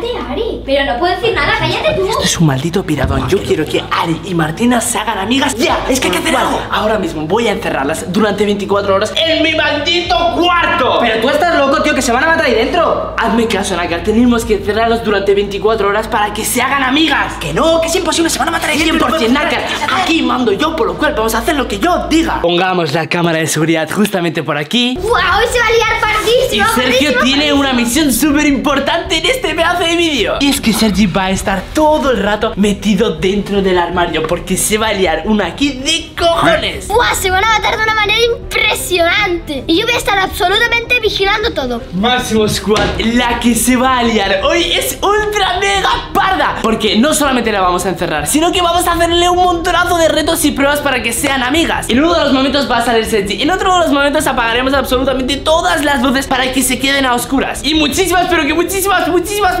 Cállate, Ari. Pero no puedo decir nada, cállate tú. Esto es un maldito piradón. Yo quiero que Ari y Martina se hagan amigas ya. Es que hay que hacer algo. Ahora mismo voy a encerrarlas durante 24 horas en mi maldito cuarto. Pero tú estás loco, tío, que se van a matar ahí dentro. Hazme caso, Naka. Tenemos que encerrarlas durante 24 horas para que se hagan amigas. Que no, que es imposible, se van a matar ahí dentro. 100% Naka. Aquí mando yo, por lo cual vamos a hacer lo que yo diga. Pongamos la cámara de seguridad justamente por aquí. ¡Wow! Hoy se va a liar Y pardísimo. Sergio pardísimo, tiene una misión súper importante en este pedazo de vídeo Y es que Sergi va a estar todo el rato metido dentro del armario Porque se va a liar una aquí de cojones ¡Buah! Se van a matar de una manera impresionante. Y yo voy a estar absolutamente vigilando todo. Máximo Squad, la que se va a liar hoy es ultra mega parda Porque no solamente la vamos a encerrar Sino que vamos a hacerle un montonazo de retos y pruebas para que sean amigas En uno de los momentos va a salir Sergi En otro de los momentos apagaremos absolutamente todas las luces para que se queden a oscuras Y muchísimas, pero que muchísimas, muchísimas, muchísimas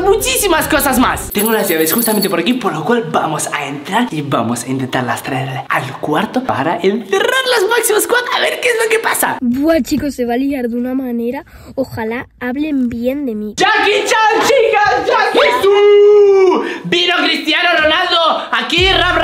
cosas más Tengo las llaves justamente por aquí Por lo cual vamos a entrar y vamos a intentarlas traer al cuarto Para encerrar las Máximo Squad A ver qué es lo que pasa Buah, chicos, se va a liar de una manera. Ojalá hablen bien de mí. ¡Jackie Chan, chicas! ¡Jackie Su! ¡Vino Cristiano Ronaldo! Aquí rap,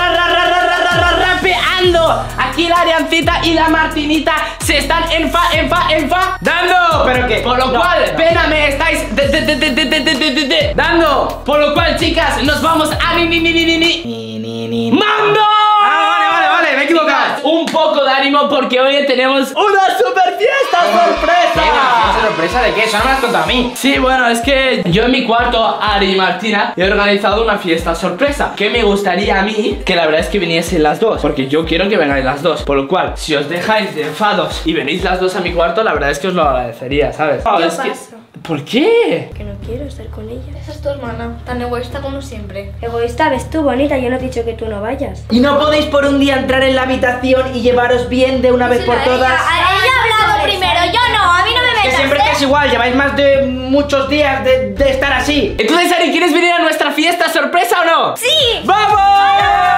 Y la Martinita se están enfa, enfa, enfa dando. Pero que, por lo cual, no. pena me estáis de, de, de, dando. Por lo cual, chicas, nos vamos a ni, ni, ni, ni, ni, ni. mando. Ah, vale, vale, vale, me he equivocado. Un poco ánimo porque hoy tenemos una super fiesta ¿Qué? sorpresa ¿Sorpresa de qué? Eso no me has contado a mí. Sí, bueno, es que yo en mi cuarto, Ari y Martina, he organizado una fiesta sorpresa Que me gustaría a mí que la verdad es que viniesen las dos Porque yo quiero que vengáis las dos Por lo cual, si os dejáis de enfados y venís las dos a mi cuarto La verdad es que os lo agradecería, ¿sabes? Yo es que- paso. ¿Por qué? Que no quiero estar con ella. Esa es tu hermana, tan egoísta como siempre. Egoísta, ves tú, bonita. Yo no he dicho que tú no vayas. ¿Y no podéis por un día entrar en la habitación y llevaros bien de una vez por todas? Ella ha hablado primero, yo no, a mí no me Que metas. siempre que es igual, lleváis más de muchos días de, de estar así. Entonces, Ari, ¿quieres venir a nuestra fiesta sorpresa o no? Sí. ¡Vamos!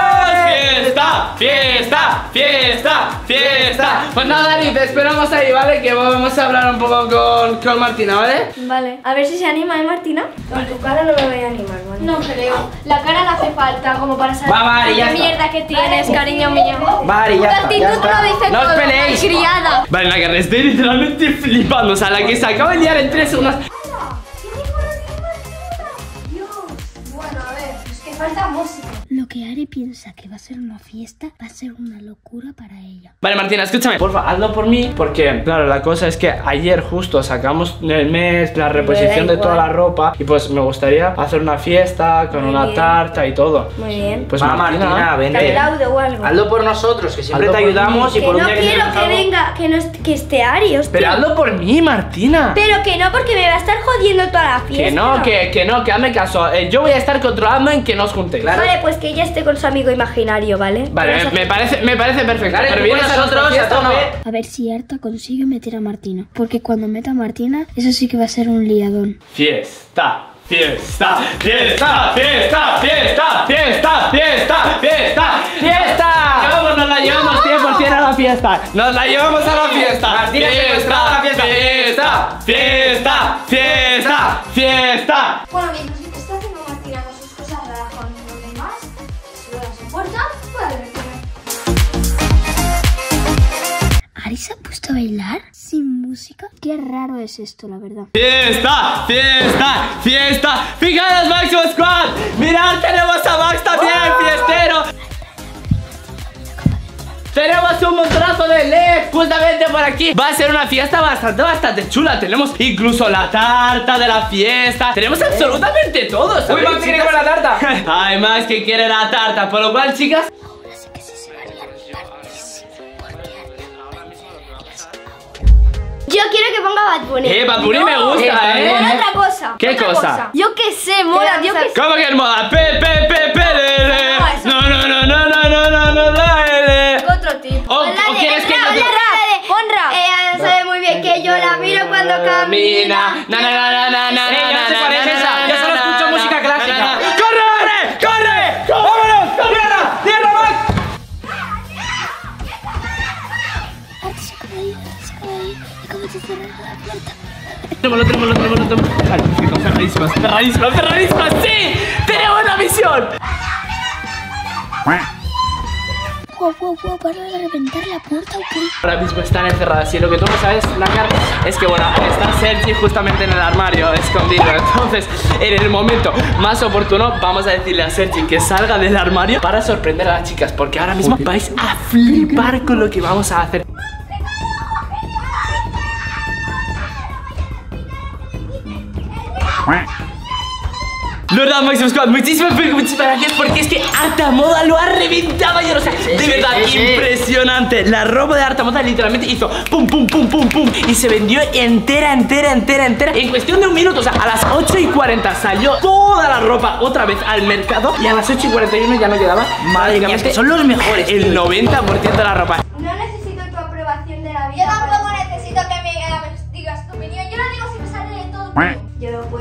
¡Fiesta! ¡Fiesta! ¡Fiesta! ¡Fiesta! Pues nada, Ari, te esperamos ahí, ¿vale? Que vamos a hablar un poco con, con Martina, ¿vale? Vale. A ver si se anima, ¿eh, Martina? Con tu cara no me voy a animar, ¿vale? No creo. La cara no hace falta como para saber Va, Mari, ya la está. mierda que tienes, cariño mío. Vale, ya está, ya lo está. dice No os peleéis. criada. Vale, la que estoy literalmente flipando. O sea, la que se acaba de liar en tres segundos. Bueno, a ver, es que falta música. Lo que Ari piensa que va a ser una fiesta va a ser una locura para ella. Vale, Martina, escúchame. Porfa, hazlo por mí. Porque, claro, la cosa es que ayer justo sacamos el mes, la reposición de toda la ropa. Y pues me gustaría hacer una fiesta con Muy una bien. tarta y todo. Muy bien. Pues Va, Martina, ¿Te vente. aplaude o algo? Hazlo por nosotros, que siempre Hazlo te por ayudamos y que por un no día que quiero tenemos que algo- venga, que, no est- que esté Ari, hostia. Pero hazlo por mí, Martina. Pero que no, porque me va a estar jodiendo toda la fiesta. Que no, que, que no, que hazme caso. Eh, yo voy a estar controlando en que no os juntéis. Claro. Vale, pues que que ella esté con su amigo imaginario, ¿vale? Vale, me, me parece, me parece perfecto. Dale, pero bien nosotros. A ver si Arta consigue meter a Martina. Porque cuando meta a Martina, eso sí que va a ser un liadón. Fiesta. Fiesta, fiesta, fiesta, fiesta, fiesta, fiesta, fiesta, fiesta. Vamos, nos la llevamos 100% a la fiesta. Nos la llevamos a la fiesta. Fiesta, fiesta, fiesta, fiesta, fiesta, fiesta. Bueno, ¿Ari se ha puesto a bailar sin música? Qué raro es esto, la verdad. Fiesta, fiesta, fiesta. Fijaros, Máximo Squad. Mirad, tenemos a Max también, fiestero. Tenemos un montonazo de LED justamente por aquí Va a ser una fiesta bastante, bastante chula Tenemos incluso la tarta de la fiesta Tenemos absolutamente todo Uy, ¿sabéis, Max quiere con la tarta. Ay, Max que quiere la tarta Por lo cual, chicas Yo quiero que ponga Bad Bunny. Eh, Bad Bunny me gusta, eh Pon otra cosa. ¿Qué otra cosa? Yo qué sé, mola, yo qué sé. ¿Cómo que el moda? Pe, pe, pe, pe, le, le. No, No, no, no, no, no, no, no, no, la, le. Otro tipo. O, Pon la o de- quieres que rap, yo te- rap, Pon rap. Ella sabe muy bien que yo la miro cuando camina. Na, na, na, na, na, na, na, na, na, lo tenemos. Vale, perfecto, cerradísimas, cerradísimas, cerradísimas. ¡Sí! ¡Tenemos la misión! Guau, guau, guau, van a reventar la puerta o qué? Ahora mismo están encerradas y lo que tú no sabes, Nakar, es que bueno, está Sergi justamente en el armario, escondido Entonces, en el momento más oportuno, vamos a decirle a Sergi que salga del armario para sorprender a las chicas Porque ahora mismo vais a flipar con lo que vamos a hacer Lordad Maximum Squad, muchísimas, pero muchísimas gracias porque es que Arta Moda lo ha reventado ayer, o sea, de verdad, impresionante. La ropa de Arta Moda literalmente hizo pum, pum, pum, pum, pum y se vendió entera, entera, entera, entera. En cuestión de un minuto, o sea, a las 8 y 40 salió toda la ropa otra vez al mercado y a las 8 y 41 ya no quedaba. Madre mía, son los mejores. El 90% de la ropa.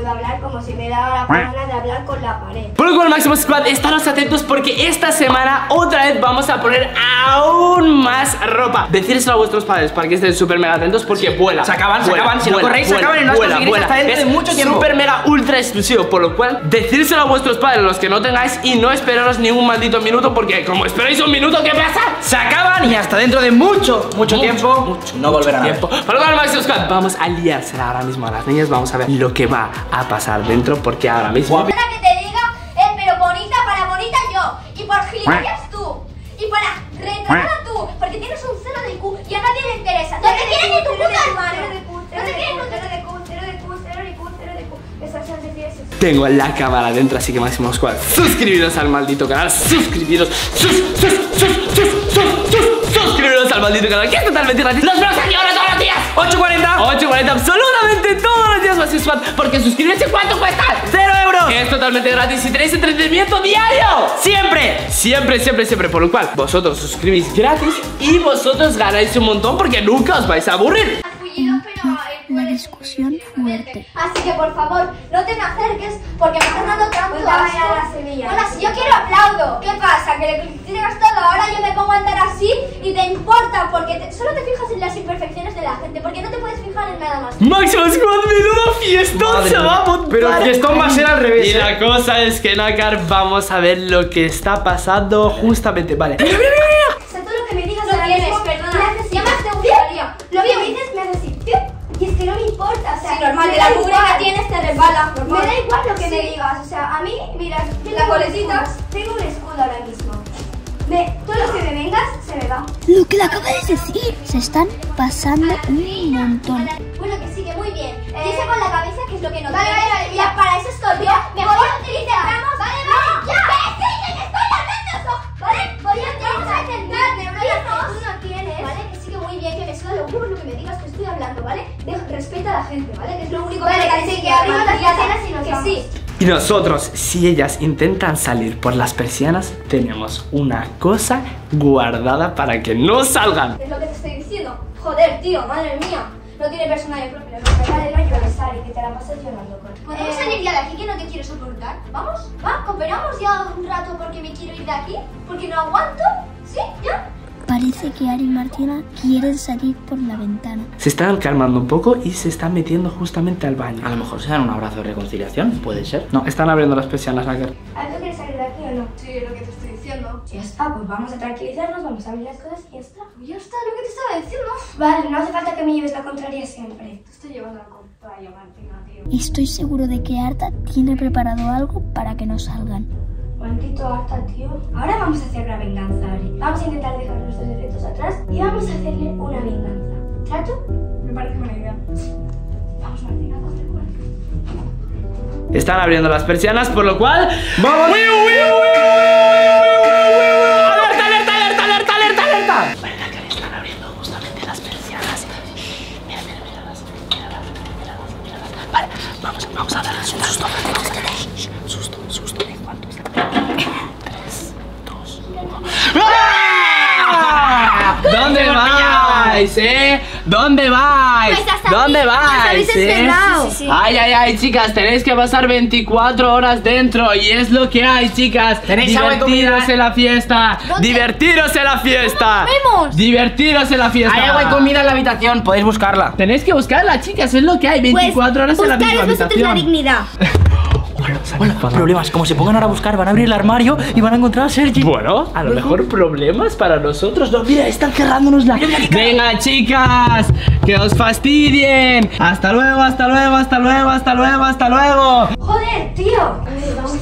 Hablar como si me daba la gana de hablar con la pared. Por lo cual, Máximo Squad, estaros atentos porque esta semana otra vez vamos a poner aún más ropa. Decírselo a vuestros padres para que estén súper mega atentos porque vuela. Se acaban, se acaban. Si no vuela, corréis, se acaban y no vuela, conseguiréis vuela. hasta dentro de Es mucho tiempo. Súper mega ultra exclusivo. Por lo cual, decírselo a vuestros padres, los que no tengáis, y no esperaros ni un maldito minuto porque, como esperáis un minuto, ¿qué pasa? Se acaban y hasta dentro de mucho, mucho, tiempo no volverán a ver. tiempo. Para lo cual, Máximo Squad, vamos a liársela ahora mismo a las niñas. Vamos a ver lo que va a pasar dentro porque ahora mismo. Para que te diga, eh, pero bonita, para bonita yo. Y por gilipollas tú. Y para retrasada tú. Porque tienes un cero de IQ y a nadie le interesa. No te quieren ni tu puta hermano. No te quieren ni tu Cero de Q, cero de Q, cero de Q, cero de Q. Eso es decir eso. Tengo la cámara dentro, así que Máximo Squad, suscribiros al maldito canal, suscribiros, sus, sus, sus, sus, sus, sus, suscribiros al maldito canal, que es totalmente gratis. Los vemos aquí ahora días. 8.40 8.40 absolutamente todos los días Máximo Squad, porque suscribirse ¿cuánto cuesta? 0 euros Es totalmente gratis y tenéis entretenimiento diario. Siempre Siempre, siempre, siempre. Por lo cual, vosotros suscribís gratis y vosotros ganáis un montón porque nunca os vais a aburrir. pero La discusión fuerte. Así que por favor, no te me acerques porque me estás dando tanto Pues ya asco. vaya la semilla. Hola, si yo quiero aplaudo. ¿Qué pasa? Que le criticas todo. Ahora yo me pongo a andar así y te importa porque te- solo te fijas en las imperfecciones de la gente porque no te puedes fijar en nada más. Máximo Squad, menudo fiestón Madre se va a montar. Pero el fiestón va a ser al revés, Y ¿eh? la cosa es que, Nakar, vamos a ver lo que está pasando justamente. Vale. O sea, tú lo que me digas Lo ahora tienes, perdona. me haces Ya más te gustaría. Lo que me dices me. Y es que no me importa, o sea, Sí, normal, me de la igual. que tienes te resbala. Me normal. da igual lo que Sí. me digas, o sea, a mí, mira, yo La tengo un coletita. escudo, Tengo un escudo ahora mismo. De todo lo que me vengas, se me va. Lo que le acaba de decir. Se están pasando un montón. Bueno, que sigue muy bien. Eh, Dice con la cabeza que es lo que no vale, vale, vale, para eso estoy yo. Mejor Voy a utilizar- intentamos. Vale, vale. ¿Vale? Deja, respeta a la gente, ¿vale? Que es lo único Vale, que que sí, que abrimos las persianas y nos Que vamos. sí. Y nosotros, si ellas intentan salir por las persianas, tenemos una cosa guardada para que no salgan. Es lo que te estoy diciendo. Joder, tío, madre mía. No tiene personaje propio. Vale no llores, Sari, que te la pasas llorando con. ¿Podemos Eh, salir ya de aquí que no te quiero soportar? ¿Vamos? ¿Va? ¿Cooperamos ya un rato porque me quiero ir de aquí? ¿Porque no aguanto? ¿Sí? ¿Ya? Parece que Ari y Martina quieren salir por la ventana. Se están calmando un poco y se están metiendo justamente al baño. A lo mejor se dan un abrazo de reconciliación, puede ser No, están abriendo las persianas, Nakar. ¿A ¿Tú quieres salir de aquí o no? Sí, lo que te estoy diciendo. Ya está, pues vamos a tranquilizarnos, vamos a abrir las cosas y ya está. Ya está lo que te estaba diciendo. Vale, no hace falta que me lleves la contraria siempre. Te estoy llevando la contraria, Martina, tío. Estoy seguro de que Arta tiene preparado algo para que no salgan. Maldito harta, tío. Ahora vamos a hacer una venganza, Ari. Vamos a intentar dejar nuestros defectos atrás y vamos a hacerle una venganza. ¿Trato? Me parece buena idea. Vamos, Martina, ponte el cuerpo. Están abriendo las persianas, por lo cual. ¡Vamos! ¡Alerta, alerta, alerta, alerta, alerta, alerta! Vale, Nakar, están abriendo justamente las persianas. Shh, Mira, mira, míralas. Míralas, míralas, míralas. Vale, vamos, vamos a darles un susto. Vamos a darles shh, susto, susto. En cuanto estén. Tres, dos, uno. ¡Ah! ¿Dónde vais, eh? ¿Dónde vais? Pues hasta ¿Dónde nos vais? eh? encerrado. Ay, ay, ay, chicas, tenéis que pasar 24 horas dentro y es lo que hay, chicas. ¿Tenéis agua y comida? Divertiros en la fiesta. Divertiros en la fiesta. vemos? Divertiros en la fiesta. Hay agua y comida en la habitación, podéis buscarla. Tenéis que buscarla, chicas, es lo que hay. 24 horas en la misma vosotros la habitación. dignidad. Hola, problemas. Como se pongan ahora a buscar, van a abrir el armario y van a encontrar a Sergi. Bueno, a lo mejor problemas para nosotros. No, mira, están cerrándonos la. Venga, chicas, que os fastidien. Hasta luego, hasta luego, hasta luego, hasta luego, hasta luego. Joder, tío.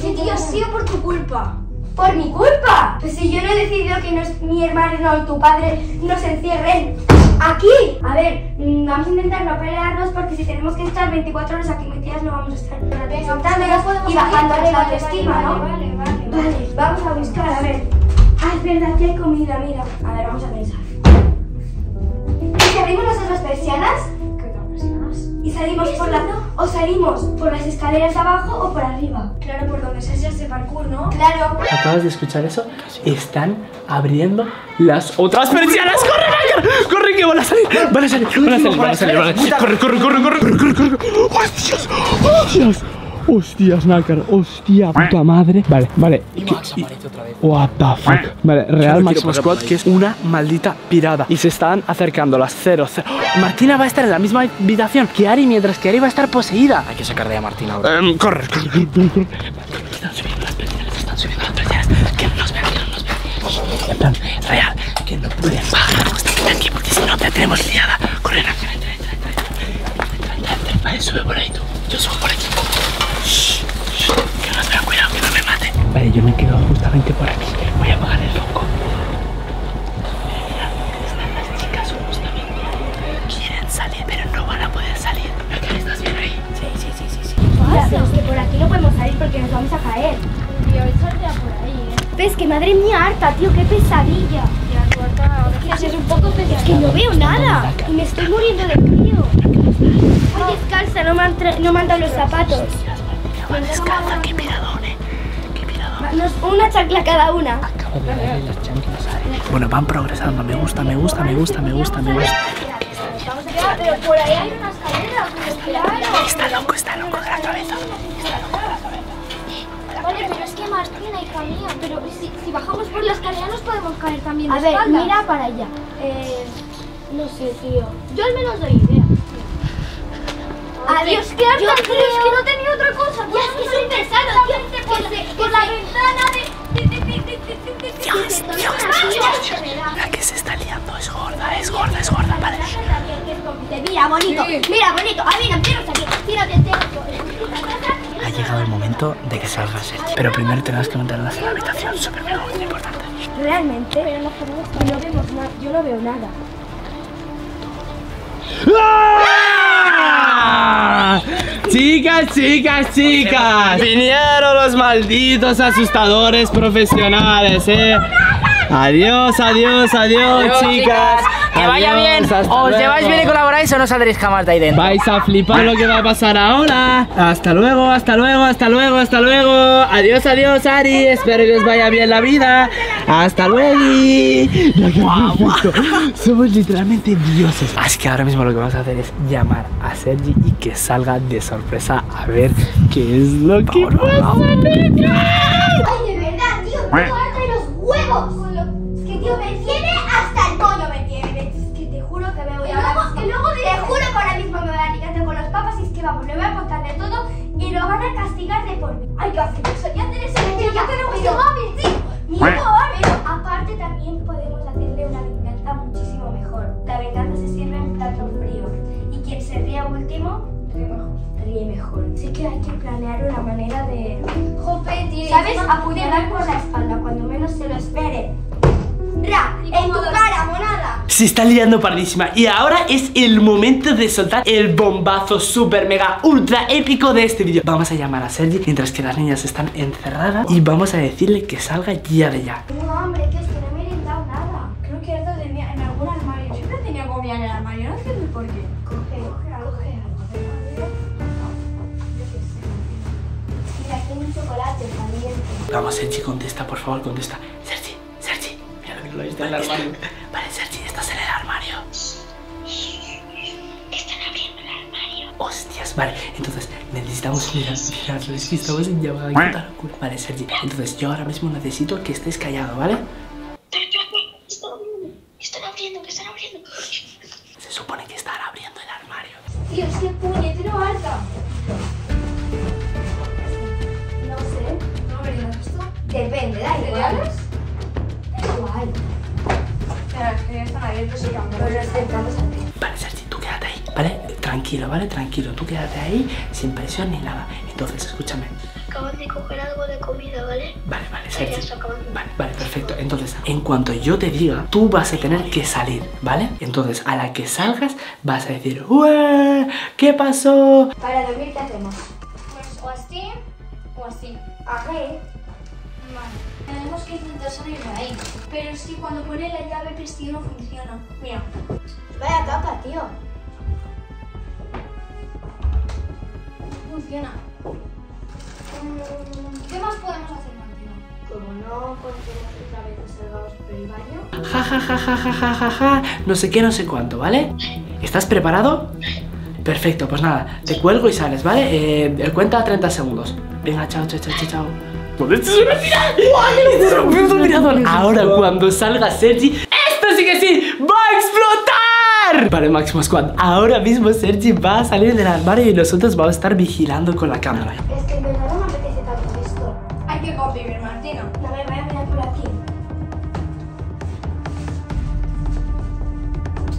Que tío, ha sido por tu culpa. ¿Por mi culpa? Pues si yo no he decidido que nos- mi hermano o tu padre nos encierren aquí. A ver, mm, vamos a intentar no pelearnos porque si tenemos que estar 24 horas aquí metidas no vamos a estar insultándonos y bajando la autoestima, ¿no? Vale, vale. Vale, vamos a buscar, a ver. Ah, es verdad que hay comida, mira. A ver, vamos a pensar. ¿Y si abrimos las otras persianas? ¿Qué otras personas? Y salimos por la... O salimos por las escaleras de abajo o por arriba. Claro, por donde se hace ese parkour, ¿no? Claro. ¿Acabas de escuchar eso? Están abriendo las otras persianas. ¡Corre! ¡Corre, que van a salir! ¡Van a salir! ¡Van a salir! ¡Van a salir! van a salir. ¡Corre, corre, corre, corre, corre, corre, corre! ¡Hostias! ¡Hostias! ¡Hostias, Nácar! ¡Hostia, puta madre! Vale, vale. Max aparece otra vez. What the fuck. Vale, Real Máximo Squad, que es una maldita pirada. Y se están acercando las 0, 0. Martina va a estar en la misma habitación que Ari, mientras que Ari va a estar poseída. Hay que sacar de ahí a Martín ahora. Em, corre, corre, corre, corre, corre. Están subiendo las persianas, están subiendo las persianas. Que no nos vean, que no nos vean. En plan, real, que no pueden bajarnos quita aquí porque si no la tenemos liada. Corre, Ángel, entra, entra, entra, entra. Entra, entra, Vale, sube por ahí tú. Yo subo por aquí. Shh, shh, que no tenga cuidado, que no me mate. Vale, yo me quedo justamente por aquí. Voy a apagar el foco. Mira, están las chicas justamente. Quieren salir, pero no van a poder salir. Ángel, ¿estás bien ahí? Sí, sí, sí, sí. sí. Mira, que por aquí no podemos salir porque nos vamos a caer. Tío, él saldrá por ahí, ¿eh? Pero que madre mía, harta, tío, qué pesadilla. Un poco Es que no veo nada y me estoy muriendo de frío. Voy descalza, no me han, no me han dado los zapatos. Descalza, qué piradone. Qué piradone. Nos- una chancla cada una. Acabo de darle las chanclas a. Bueno, van progresando. Me gusta, me gusta, me gusta, me gusta, me gusta. Ya, pero por ahí hay una escalera. Claro. Está loco, está loco si, bajamos por la escalera nos podemos caer también de A ver, espaldas. mira para allá. Eh, no sé, tío. Yo al menos doy idea. Adiós, qué harta, tío, es que creo- no tenía otra cosa. Ya, es que estoy pensando, tío, por, que se- por que la se- ventana de... Dios, Dios, ¡Ah, Dios! La que se está liando es gorda, es gorda, es gorda. Vale. Mira, bonito, mira, bonito. A mí no quiero salir. Tírate, Ha llegado el momento de que salga Sergi. Pero primero tenemos que mantenerlas en la habitación. Súper ultra importante. Realmente, pero no vemos nada. Yo no veo nada. ¡Ah! Chicas, chicas, chicas. Vinieron los malditos asustadores profesionales, eh. Adiós, adiós, adiós, chicas. Que vaya bien. os luego. lleváis bien y colaboráis o no saldréis jamás de ahí dentro. Vais a flipar lo que va a pasar ahora. Hasta luego, hasta luego, hasta luego, hasta luego. Adiós, adiós, Ari. Espero que os vaya bien la vida. Hasta luego. Somos literalmente dioses. Así que ahora mismo lo que vamos a hacer es llamar a Sergi y que salga de sorpresa a ver qué es lo que pasa. Ay, de verdad, tío, de los huevos. Que hacer eso, ya tenés eso. Ya tenemos que móvil, tío. Mira, pero aparte también podemos hacerle una venganza muchísimo mejor. La venganza se sirve en plato frío y quien se ría último ríe mejor. Así que hay que planear una manera de Jope, tío. ¿Sabes? Apuñalar por la espalda cuando menos se lo espere. ¡Ra! ¡En tu cara! Se está liando pardísima y ahora es el momento de soltar el bombazo super mega ultra épico de este vídeo. Vamos a llamar a Sergi mientras que las niñas están encerradas y vamos a decirle que salga ya de ya. No, hombre, que es que no me he dado nada. Creo que esto tenía en algún armario. Siempre tenía comida en el armario. No entiendo el por qué. Coge, coge algo. Algo. Mira, aquí hay un chocolate caliente. Vamos, Sergi, contesta, por favor, contesta está en. Parecer si estás en el armario. Están abriendo el armario. Hostias, vale. Entonces necesitamos mirar, mirarlo. Es que estamos en llamada. Vale, Sergi. Entonces yo ahora mismo necesito que estés callado, ¿vale? Tranquilo, ¿vale? Tranquilo, tú quédate ahí, sin presión ni nada. Entonces, escúchame. Acaban de coger algo de comida, ¿vale? Vale, vale, Sergi. Vale, vale, perfecto. Entonces, en cuanto yo te diga, tú vas a tener que salir, ¿vale? Entonces, a la que salgas, vas a decir, ¡Ué! ¿Qué pasó? Para dormir, ¿qué hacemos? Pues o así o así. A ver. Vale. Tenemos que intentar salir de ahí. Pero es que cuando pone la llave Cristina no funciona. Mira. Vaya caca, tío. Funciona. Mm, ¿Qué más podemos hacer, Martina? Como no otra vez por el baño. Ja, ja, ja, ja, ja, ja, ja, ja. No sé qué, no sé cuánto, ¿vale? ¿Estás preparado? Perfecto, pues nada, te cuelgo y sales, ¿vale? Eh, el cuenta 30 segundos. Venga, chao, chao, chao, chao, chao. Es es un. Ahora cuando salga Sergi, esto sí que sí va a explotar. Vale, Máximo Squad. Ahora mismo Sergi va a salir del armario y nosotros vamos a estar vigilando con la cámara. Es que en verdad no me apetece tanto esto. Hay que convivir, Martina. A ver, voy a mirar por aquí.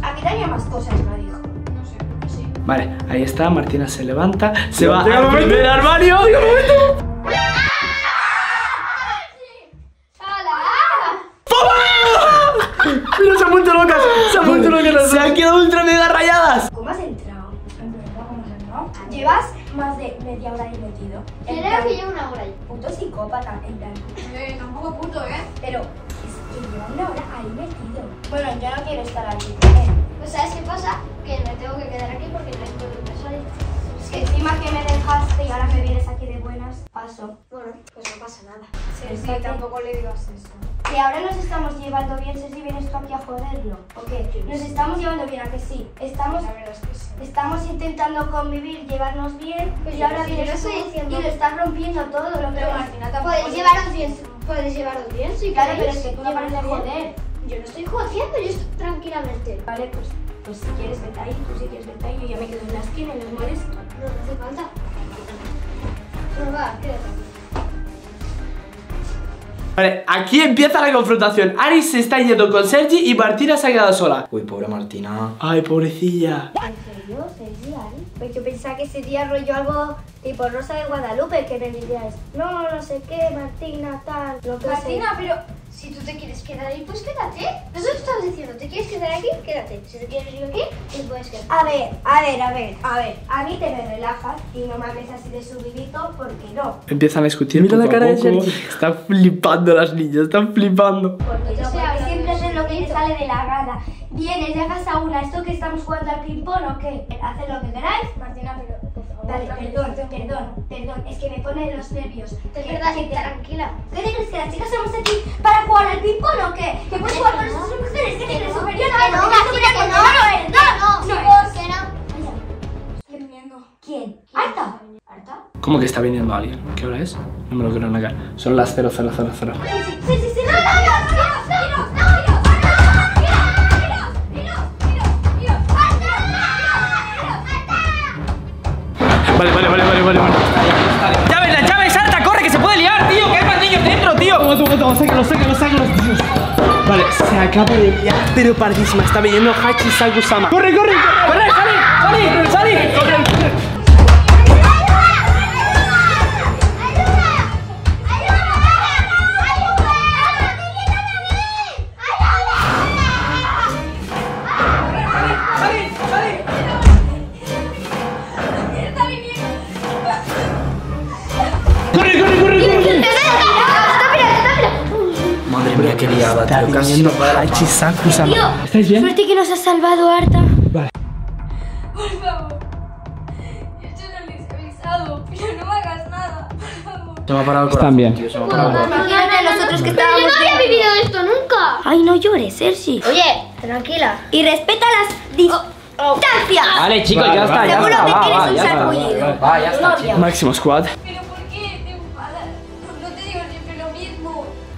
Aquí tenía más cosas, me dijo. No sé, sí. Vale, ahí está, Martina se levanta, se va al primer armario. Llega el momento. Llevas más de media hora ahí metido. Creo plan, que lleva una hora ahí. Puto psicópata, en plan. Eh, tampoco puto, ¿eh? Pero es que lleva una hora ahí metido. Bueno, yo no quiero estar aquí. ¿eh? Pues ¿sabes qué pasa? Que me tengo que quedar aquí porque no encuentro salir. Encima que me dejaste y ahora me vienes aquí de buenas, paso. Bueno, pues no pasa nada. Sí, sí, tampoco le digas eso. Que ahora nos estamos llevando bien, si vienes tú aquí a joderlo. ¿O qué? Nos estamos llevando bien, ¿a que sí? Estamos, La verdad es que sí. estamos intentando convivir, llevarnos bien, Pues y ahora vienes tú y lo estás rompiendo todo que Pero Martina tampoco. Podéis llevaros bien, podéis llevaros bien, sí. Claro, pero es que tú no pares de joder. Yo no estoy jodiendo, yo estoy tranquilamente. Vale, pues, pues si quieres vete ahí, tú si quieres vete ahí, yo ya me quedo en la esquina y no molesto. No, no hace falta. Bueno, va, quédate. Vale, aquí empieza la confrontación. Ari se está yendo con Sergi y Martina se ha quedado sola. Uy, pobre Martina. Ay, pobrecilla. ¿En serio? ¿Sergi, Ari? Pues yo pensaba que sería rollo algo tipo Rosa de Guadalupe, que me dirías, no, no sé qué, Martina, tal, lo que Martina, pero si tú te quieres quedar ahí, pues quédate. Nosotros estamos diciendo, ¿te quieres quedar aquí? Quédate. Si te quieres ir aquí, pues puedes quedar. A ver, a ver, a ver, a ver, a mí te me relajas y no me hables así de subidito porque no. Empiezan a discutir. Mira poco la cara a de. Sergi. Están flipando las niñas, están flipando. Porque Yo sé siempre haces lo que te sale de la gana. Vienes, dejas a una, esto que estamos jugando al ping-pong o qué, haced lo que queráis. Martina, pero. Vale, perdón, perdón, perdón, es que me pone los nervios. Verdad, tranquila. ¿Qué te crees que las chicas somos aquí para jugar al ping-pong o qué? ¿Que puedes jugar con esas mujeres? ¿Qué te crees superior? Que no, que no, no. No, no, no chicos, que no. Estoy viniendo. ¿Quién? ¿Arta? ¿Cómo que está viniendo alguien? ¿Qué hora es? No me lo quiero negar. Son las 0000. Sí, sí, sí, sí, no, no, no, no, no, no, se acaba de liar, pero pardísima. Está viniendo Hachi Sakusama. ¡Corre, corre! ¡Corre, sale! ¡Sale! ¡Sale! ¡Corre! ¡Corre, Tío. Casi viniendo nos va a dar. ¿Estáis bien? Suerte que nos has salvado, Arta. Vale. Por favor. Yo te lo he avisado, pero no me hagas nada. Por favor. Se me ha parado el Están corazón, bien. tío, se me ha parado el corazón. Imagínate nosotros que Pero yo no había vivido esto nunca. Ay, no llores, Sergi. Oye, tranquila. Y respeta las dis- ¡Distancia! Vale, chicos, Vale, ya está, vale. ya Seguro está. que quieres un sarpullido. Va, ya está. Máximo Squad.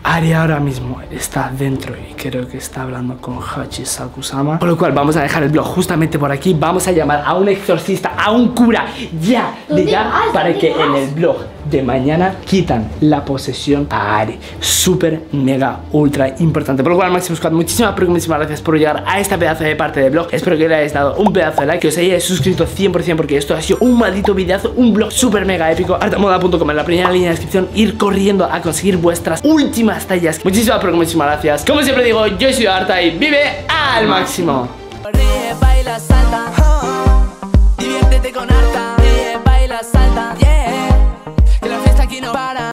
Ari ahora mismo está dentro y creo que está hablando con Hachi Sakusama. Por lo cual vamos a dejar el blog justamente por aquí. Vamos a llamar a un exorcista, a un cura, ya, de ¿Dónde ya, para ¿Dónde que en el blog de mañana quitan la posesión a Ari. Súper, mega, ultra importante. Por lo cual, Máximo Squad, muchísimas, pero muchísimas gracias por llegar a esta pedazo de parte del blog. Espero que le hayáis dado un pedazo de like, que os hayáis suscrito 100% porque esto ha sido un maldito videazo, un blog súper mega épico. Artamoda.com en la primera línea de descripción. Ir corriendo a conseguir vuestras últimas tallas. Muchísimas, pero muchísimas gracias. Como siempre digo, yo soy Arta y vive al máximo. Baila, salta, diviértete con baila, salta. Aquí no para.